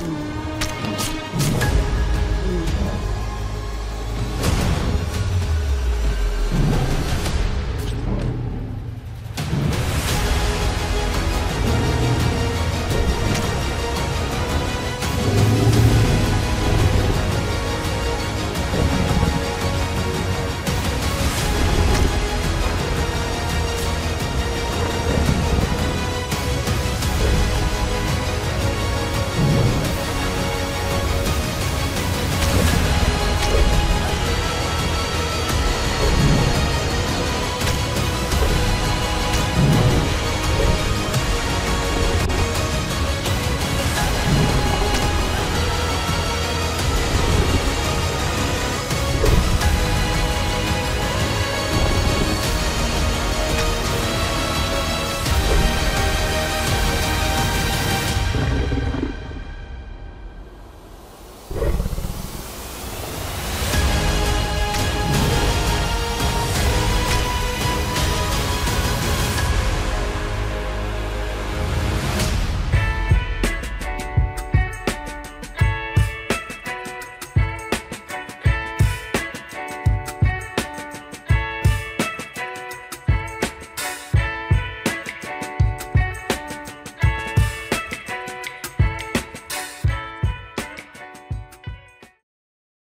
Mm.